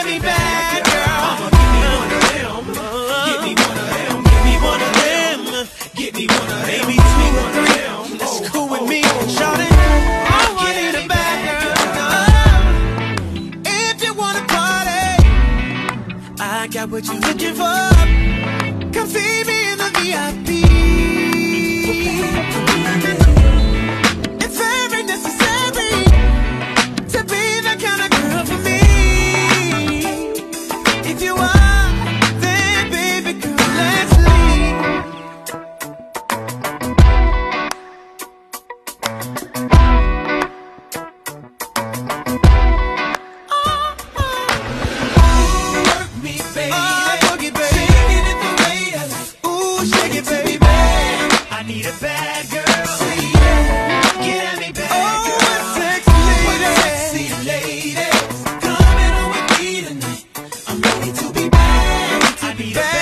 every bad girl. Me one of them. Me one of them. Me one of them. Me one of them. That's cool with me. Got what you looking for If you are, then baby girl, let's leave. Work me, baby. Oh, boogie, baby. Shaking it the way I like. Ooh, shake it, baby. I need a bad girl. happy